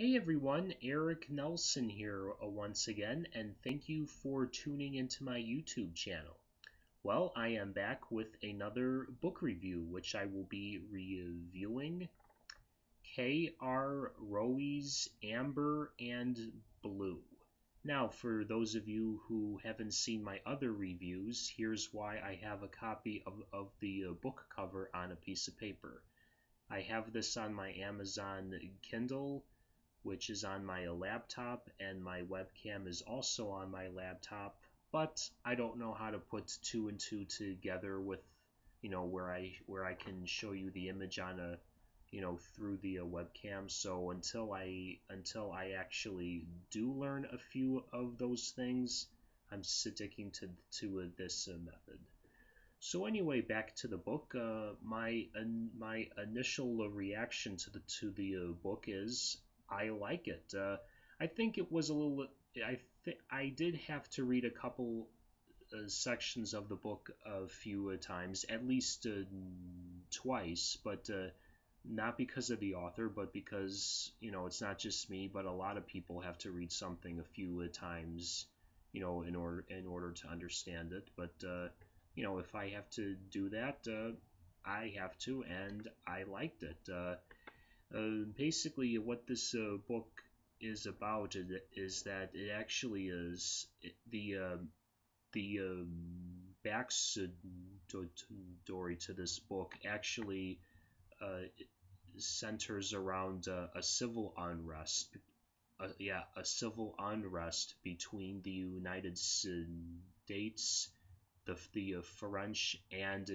Hey everyone, Erik Nelson here uh, once again, and thank you for tuning into my YouTube channel. Well, I am back with another book review, which I will be reviewing K.R. Rowe's Amber and Blue. Now, for those of you who haven't seen my other reviews, here's why I have a copy of, of the uh, book cover on a piece of paper. I have this on my Amazon Kindle, which is on my laptop, and my webcam is also on my laptop, but I don't know how to put two and two together with, you know, where I where I can show you the image on a, you know, through the uh, webcam. So until I until I actually do learn a few of those things, I'm sticking to to uh, this uh, method. So anyway, back to the book. Uh, my my initial reaction to the to the uh, book is I like it. Uh, I think it was a little. I I did have to read a couple uh, sections of the book a few uh, times, at least uh, twice, but uh, not because of the author, but because you know it's not just me, but a lot of people have to read something a few times, you know, in order in order to understand it. But you know, if I have to do that, I have to, and I liked it. Uh, basically, what this uh, book is about is that it actually is the um, the um, backstory to this book actually uh, centers around uh, a civil unrest. Uh, yeah, a civil unrest between the United States, the the French, and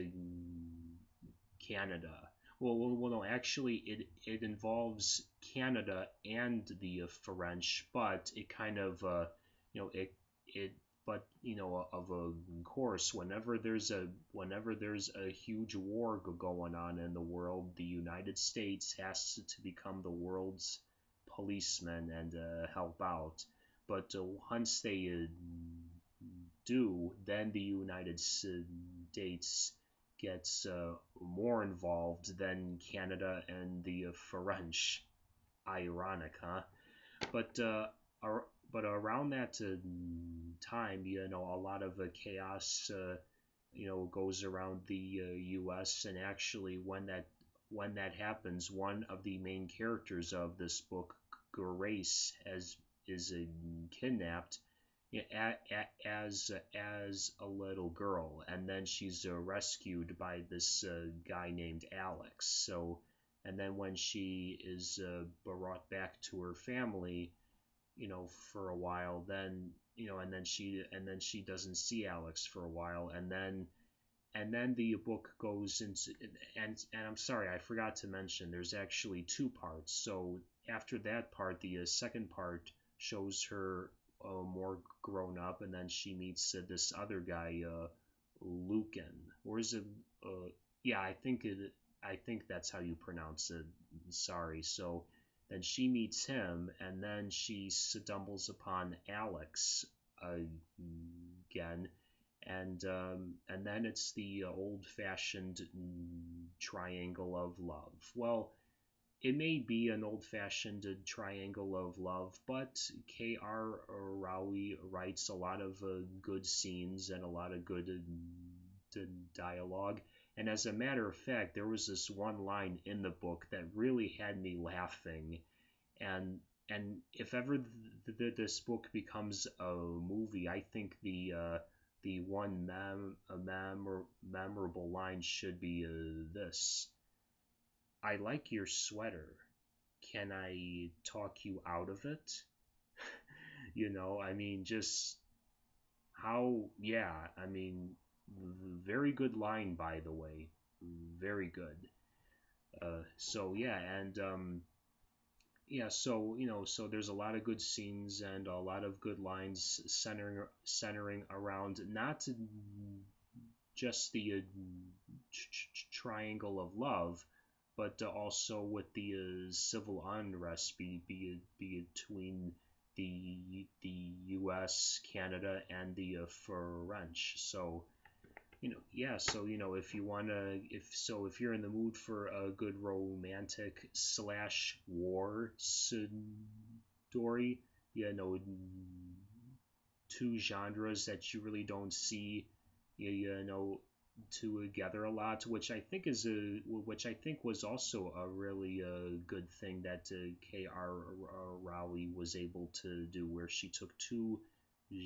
Canada. Well, well, well, no, actually, it it involves Canada and the uh, French, but it kind of, uh, you know, it it, but you know, of a course, whenever there's a whenever there's a huge war going on in the world, the United States has to, become the world's policeman and uh, help out. But uh, once they uh, do, then the United States gets uh, more involved than Canada and the French. Ironic, huh? But uh, ar- but around that uh, time, you know, a lot of uh, chaos, uh, you know, goes around the U.S. And actually, when that when that happens, one of the main characters of this book, Grace, as is kidnapped as as a little girl, and then she's uh, rescued by this uh, guy named Alex. So, and then when she is uh, brought back to her family, you know, for a while, then you know, and then she and then she doesn't see Alex for a while, and then and then the book goes into and and I'm sorry I forgot to mention there's actually two parts. So after that part, the uh, second part shows her uh, more grown up, and then she meets uh, this other guy, uh, Lucan. Or is it? Uh, yeah, I think it. I think that's how you pronounce it. Sorry. So then she meets him, and then she stumbles upon Alex again, and um, and then it's the old-fashioned triangle of love. Well it may be an old fashioned triangle of love, but K.R. Rowe writes a lot of uh, good scenes and a lot of good uh, dialogue. And as a matter of fact, there was this one line in the book that really had me laughing. And and if ever th- th- this book becomes a movie, I think the uh, the one mem- mem- memorable line should be uh, this. I like your sweater. Can I talk you out of it? you know, I mean, just how, yeah, I mean, very good line, by the way. Very good. Uh, so, yeah, and, um, yeah, so you know, so there's a lot of good scenes and a lot of good lines centering centering around not just the uh, triangle of love, but also with the uh, civil unrest be, be, between the the U.S., Canada, and the uh, French. So, you know, yeah. So you know, if you wanna, if so, if you're in the mood for a good romantic slash war story, you know, two genres that you really don't see, you, you know, together a lot, which I think is a which I think was also a really uh, good thing that uh, K.R. Rowley was able to do, where she took two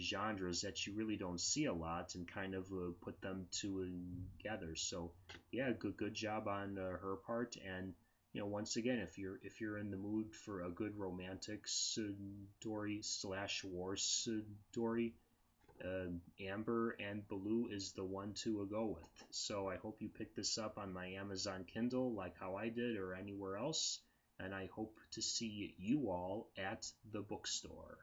genres that you really don't see a lot and kind of uh, put them together. So yeah, good good job on uh, her part. And you know, once again, if you're if you're in the mood for a good romantic story slash war story, uh, Amber and Blue is the one to go with. So I hope you pick this up on my Amazon Kindle like how I did or anywhere else. And I hope to see you all at the bookstore.